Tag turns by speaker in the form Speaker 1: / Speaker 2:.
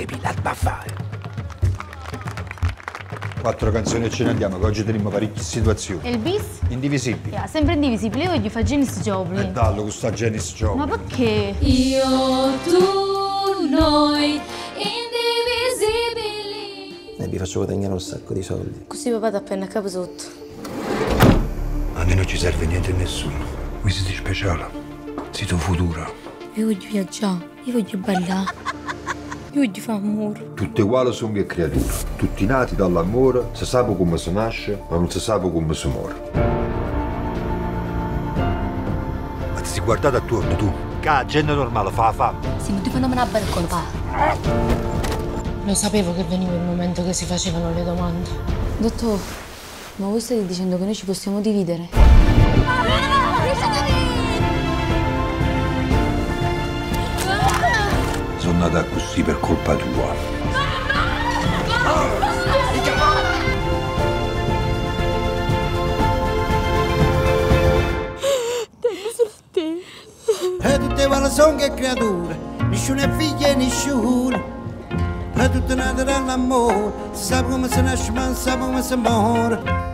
Speaker 1: avevi da fare.
Speaker 2: Quattro canzoni e ce ne andiamo, che oggi teniamo parecchie situazioni.
Speaker 3: E il bis?
Speaker 2: Indivisibili.
Speaker 3: Yeah, sempre indivisibile, io voglio fare Janis Joplin.
Speaker 2: E dallo con sta Janis
Speaker 3: Ma
Speaker 2: Joplin.
Speaker 3: perché?
Speaker 4: Io, tu, noi, indivisibili.
Speaker 5: E vi faccio guadagnare un sacco di soldi.
Speaker 3: Così papà ti appena a capo sotto.
Speaker 1: A me non ci serve niente a nessuno. Voi siete speciali. Siete futuro.
Speaker 3: Io voglio viaggiare, io voglio ballare. Io voglio fare amore.
Speaker 2: Tutti uguali sono che creature. Tutti nati dall'amore, si sa come si nasce, ma non si sa come si muore.
Speaker 1: Ma ti sei guardato attorno tu? Che gente normale fa la fame.
Speaker 3: Sì, ma ti fanno una bella colpa.
Speaker 6: Lo sapevo che veniva il momento che si facevano le domande.
Speaker 3: Dottor, ma voi state dicendo che noi ci possiamo dividere?
Speaker 1: Sono nata così per colpa tua.
Speaker 7: E tutte quali sono che creature, nessuno è figlio e nessuno. E tutte nate dall'amore, sa come si nasce ma sa come si muore.